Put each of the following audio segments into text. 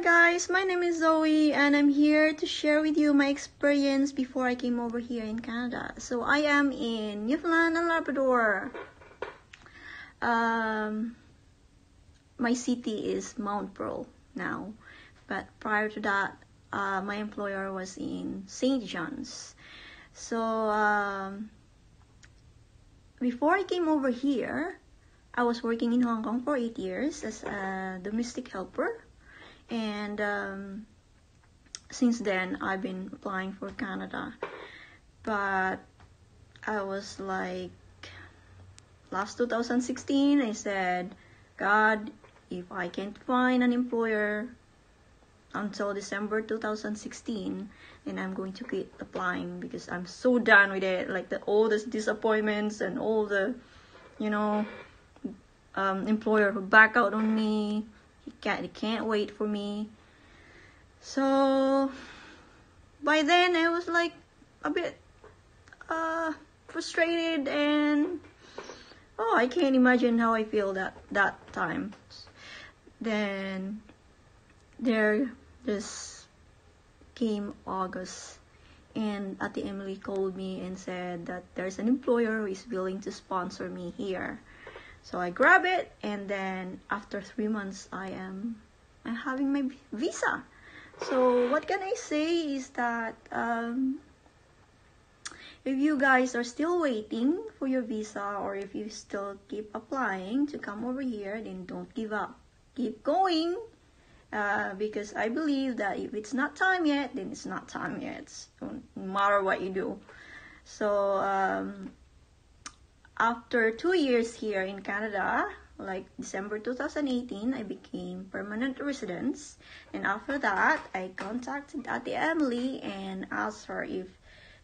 guys, my name is Zoe and I'm here to share with you my experience before I came over here in Canada. So I am in Newfoundland and Labrador. Um, my city is Mount Pearl now, but prior to that, uh, my employer was in St. John's. So um, before I came over here, I was working in Hong Kong for eight years as a domestic helper and um, since then I've been applying for Canada but I was like last 2016 I said God if I can't find an employer until December 2016 then I'm going to quit applying because I'm so done with it like the all the disappointments and all the you know um, employer who back out on me he can't, he can't wait for me. So by then I was like a bit uh, frustrated and oh I can't imagine how I feel that that time. Then there this came August and Ate Emily called me and said that there's an employer who is willing to sponsor me here. So I grab it and then after three months I am I'm having my visa. So what can I say is that um, if you guys are still waiting for your visa or if you still keep applying to come over here, then don't give up. Keep going uh, because I believe that if it's not time yet, then it's not time yet. no matter what you do. So um, after two years here in Canada, like December 2018, I became permanent residence. And after that, I contacted Ate Emily and asked her if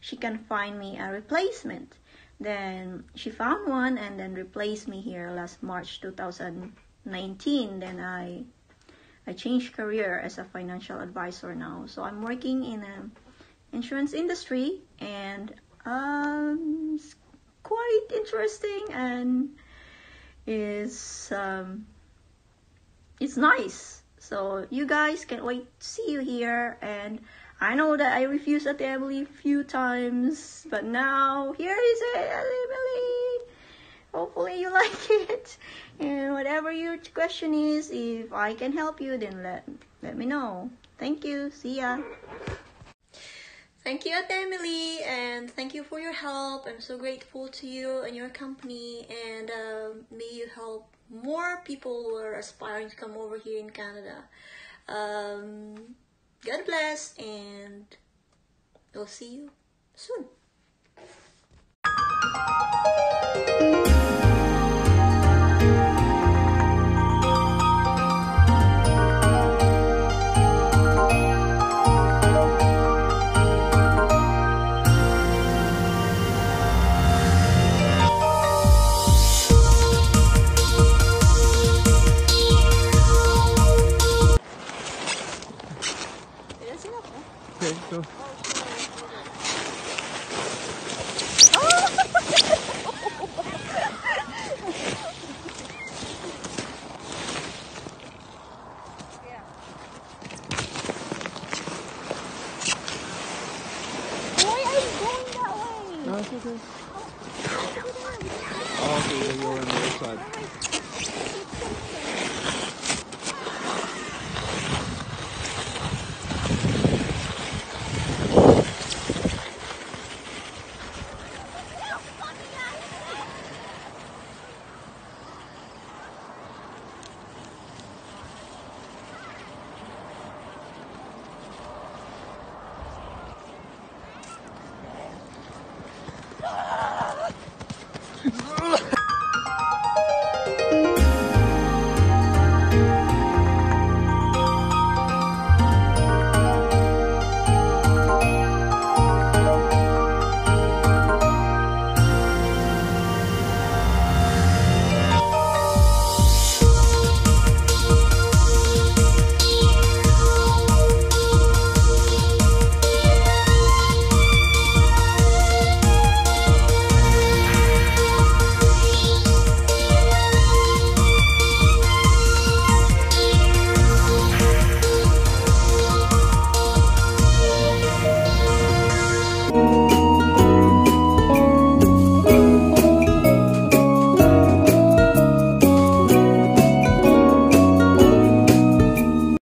she can find me a replacement. Then she found one and then replaced me here last March 2019. Then I I changed career as a financial advisor now. So I'm working in a insurance industry and um, quite interesting and is um, it's nice. So you guys can wait to see you here and I know that I refused Ate Emily a few times, but now here is it, Emily. Hopefully you like it. And whatever your question is, if I can help you, then let let me know. Thank you. See ya. Thank you, Emily, and thank you for your help. I'm so grateful to you and your company, and uh, may you help more people who are aspiring to come over here in Canada. Um, God bless, and we'll see you soon. Okay. Oh, okay, you're on the other side.